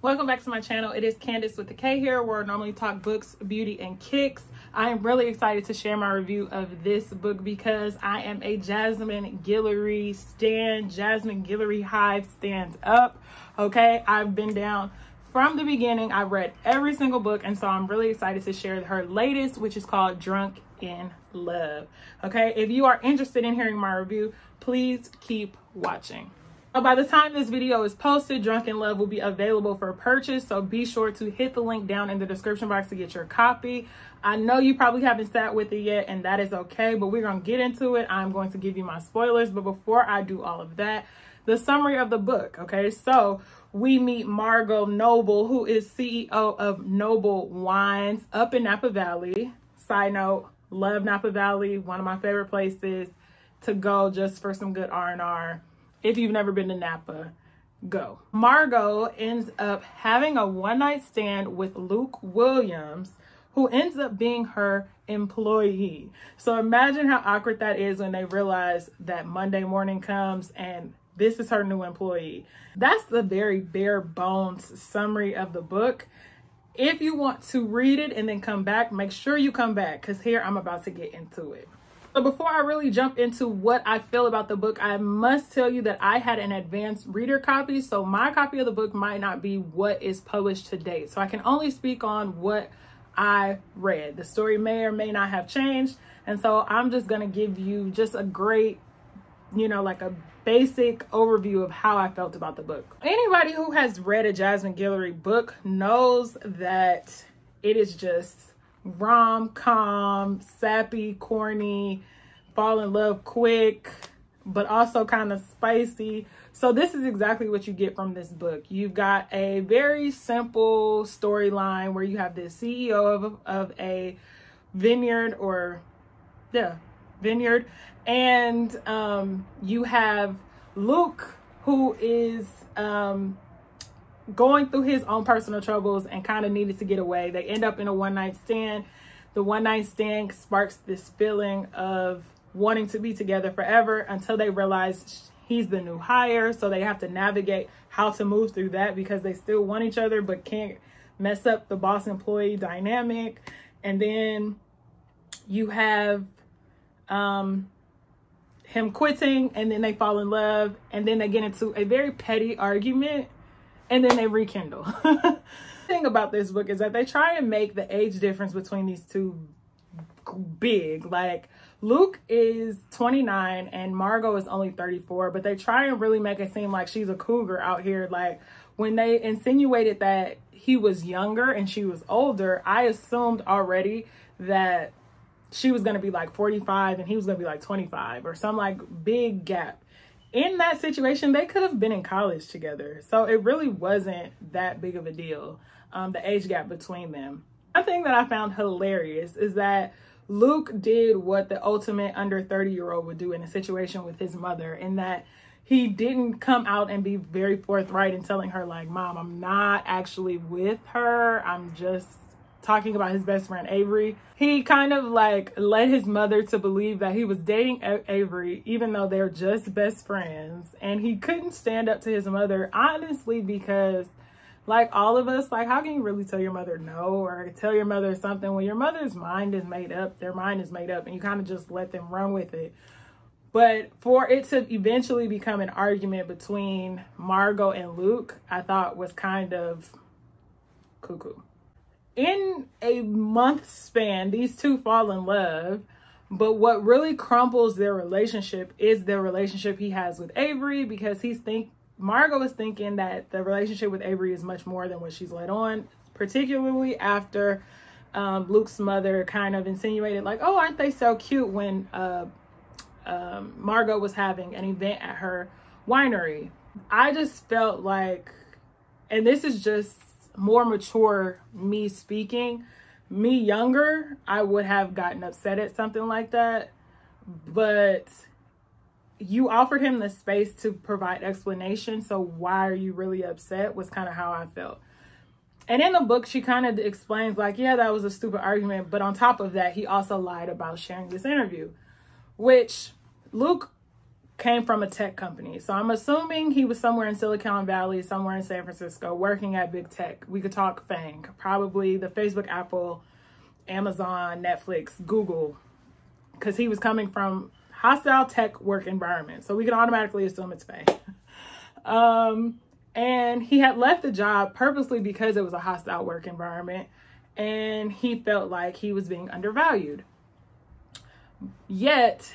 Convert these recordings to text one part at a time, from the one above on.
Welcome back to my channel. It is Kandace with the K here where I normally talk books, beauty, and kicks. I am really excited to share my review of this book because I am a Jasmine Guillory stand. Jasmine Guillory Hive stands up. Okay, I've been down from the beginning. I've read every single book and so I'm really excited to share her latest which is called Drunk on Love. Okay, if you are interested in hearing my review, please keep watching. By the time this video is posted, Drunk on Love will be available for purchase. So be sure to hit the link down in the description box to get your copy. I know you probably haven't sat with it yet and that is okay, but we're going to get into it. I'm going to give you my spoilers. But before I do all of that, the summary of the book. Okay, so we meet Margot Noble, who is CEO of Noble Wines up in Napa Valley. Side note, love Napa Valley, one of my favorite places to go just for some good R&R if you've never been to Napa, go. Margot ends up having a one night stand with Luke Williams, who ends up being her employee. So imagine how awkward that is when they realize that Monday morning comes and this is her new employee. That's the very bare bones summary of the book. If you want to read it and then come back, make sure you come back because here I'm about to get into it. So before I really jump into what I feel about the book, I must tell you that I had an advanced reader copy. So my copy of the book might not be what is published to date. So I can only speak on what I read. The story may or may not have changed. And so I'm just going to give you just a great, you know, like a basic overview of how I felt about the book. Anybody who has read a Jasmine Guillory book knows that it is just rom-com, sappy, corny, fall in love quick, but also kind of spicy. So this is exactly what you get from this book. You've got a very simple storyline where you have the CEO of, of a vineyard or yeah, vineyard. And um, you have Luke who is um, going through his own personal troubles and kind of needed to get away. They end up in a one night stand. The one night stand sparks this feeling of wanting to be together forever until they realize he's the new hire. So they have to navigate how to move through that because they still want each other but can't mess up the boss employee dynamic. And then you have um, him quitting and then they fall in love and then they get into a very petty argument and then they rekindle. thing about this book is that they try and make the age difference between these two big. Like Luke is 29 and Margot is only 34, but they try and really make it seem like she's a cougar out here. Like when they insinuated that he was younger and she was older, I assumed already that she was going to be like 45 and he was going to be like 25 or some like big gap in that situation, they could have been in college together. So it really wasn't that big of a deal, um, the age gap between them. One thing that I found hilarious is that Luke did what the ultimate under 30 year old would do in a situation with his mother, in that he didn't come out and be very forthright in telling her, like, Mom, I'm not actually with her. I'm just talking about his best friend Avery. He kind of like led his mother to believe that he was dating Avery, even though they're just best friends. And he couldn't stand up to his mother, honestly, because like all of us, like how can you really tell your mother no or tell your mother something when your mother's mind is made up, their mind is made up, and you kind of just let them run with it. But for it to eventually become an argument between Margot and Luke, I thought was kind of cuckoo in a month span, these two fall in love. But what really crumples their relationship is the relationship he has with Avery because he's think Margot is thinking that the relationship with Avery is much more than what she's let on, particularly after um, Luke's mother kind of insinuated like, "Oh, aren't they so cute?" When uh, um, Margot was having an event at her winery. I just felt like, and this is just more mature me speaking, me younger, I would have gotten upset at something like that. But you offered him the space to provide explanation. So why are you really upset was kind of how I felt. And in the book, she kind of explains like, yeah, that was a stupid argument. But on top of that, he also lied about sharing this interview, which Luke came from a tech company. So I'm assuming he was somewhere in Silicon Valley, somewhere in San Francisco, working at big tech. We could talk FANG, probably the Facebook, Apple, Amazon, Netflix, Google, because he was coming from hostile tech work environment. So we can automatically assume it's FANG. um, and he had left the job purposely because it was a hostile work environment and he felt like he was being undervalued. Yet,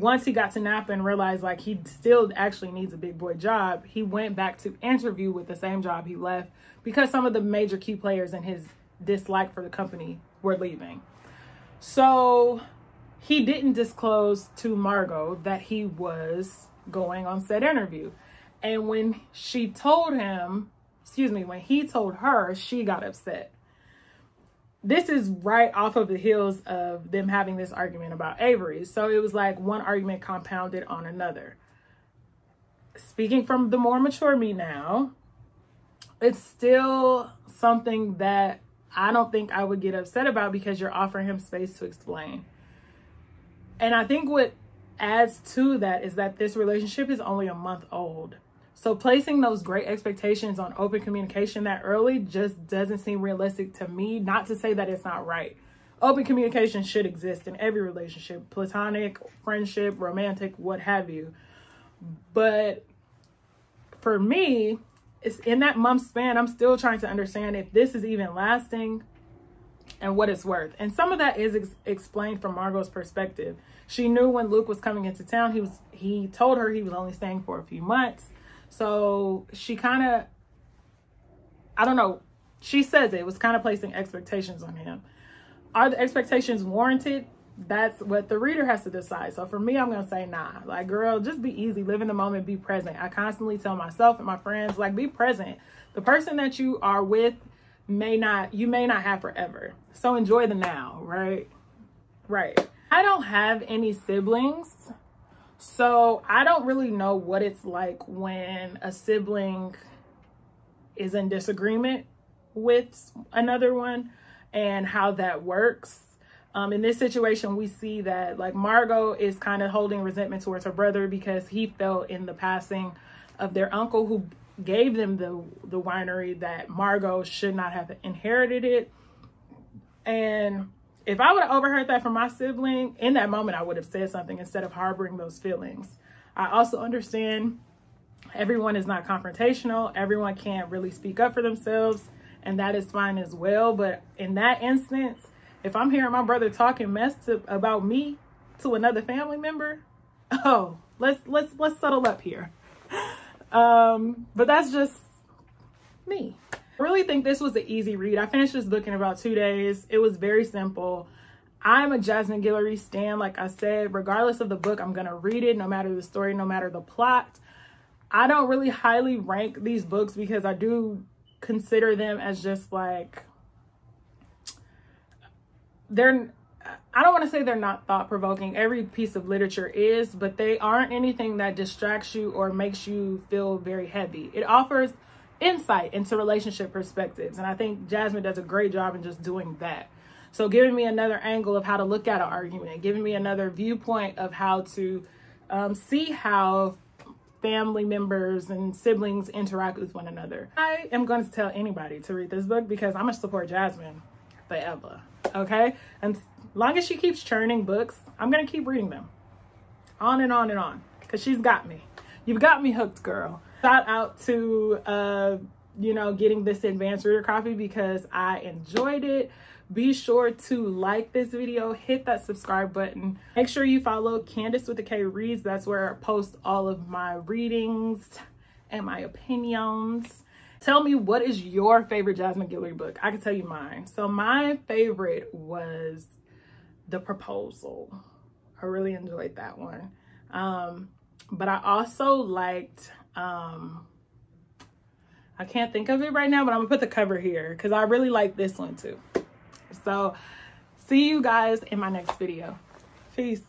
once he got to Napa and realized like he still actually needs a big boy job, he went back to interview with the same job he left because some of the major key players in his dislike for the company were leaving. So he didn't disclose to Margot that he was going on said interview. And when she told him, excuse me, when he told her, she got upset. This is right off of the heels of them having this argument about Avery. So it was like one argument compounded on another. Speaking from the more mature me now, it's still something that I don't think I would get upset about because you're offering him space to explain. And I think what adds to that is that this relationship is only a month old. So placing those great expectations on open communication that early just doesn't seem realistic to me. Not to say that it's not right. Open communication should exist in every relationship, platonic, friendship, romantic, what have you. But for me, it's in that month span, I'm still trying to understand if this is even lasting and what it's worth. And some of that is ex explained from Margot's perspective. She knew when Luke was coming into town, he was he told her he was only staying for a few months. So she kind of, I don't know, she says it was kind of placing expectations on him. Are the expectations warranted? That's what the reader has to decide. So for me, I'm going to say nah. Like, girl, just be easy. Live in the moment. Be present. I constantly tell myself and my friends, like, be present. The person that you are with may not, you may not have forever. So enjoy the now, right? Right. I don't have any siblings. So I don't really know what it's like when a sibling is in disagreement with another one and how that works. Um, in this situation, we see that like Margot is kind of holding resentment towards her brother because he felt in the passing of their uncle who gave them the, the winery that Margot should not have inherited it. And if I would have overheard that from my sibling, in that moment, I would have said something instead of harboring those feelings. I also understand everyone is not confrontational. Everyone can't really speak up for themselves, and that is fine as well. But in that instance, if I'm hearing my brother talking mess to, about me to another family member, oh, let's let's let's settle up here. Um, but that's just me. I really think this was an easy read. I finished this book in about two days. It was very simple. I'm a Jasmine Guillory stan. Like I said, regardless of the book, I'm going to read it no matter the story, no matter the plot. I don't really highly rank these books because I do consider them as just like they're I don't want to say they're not thought provoking. Every piece of literature is, but they aren't anything that distracts you or makes you feel very heavy. It offers insight into relationship perspectives. And I think Jasmine does a great job in just doing that. So giving me another angle of how to look at an argument, giving me another viewpoint of how to um, see how family members and siblings interact with one another. I am going to tell anybody to read this book because I'm going to support Jasmine forever. Okay? And long as she keeps churning books, I'm going to keep reading them. On and on and on. Because she's got me. You've got me hooked, girl shout out to, uh, you know, getting this advanced reader copy because I enjoyed it. Be sure to like this video, hit that subscribe button. Make sure you follow Kandace with the K Reads. That's where I post all of my readings and my opinions. Tell me what is your favorite Jasmine Guillory book? I can tell you mine. So my favorite was The Proposal. I really enjoyed that one. Um, but I also liked um, I can't think of it right now, but I'm gonna put the cover here because I really like this one too. So see you guys in my next video. Peace.